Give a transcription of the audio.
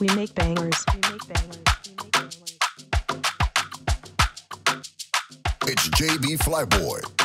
We make bangers. We make bangers. We make bangers. It's JB Flyboy.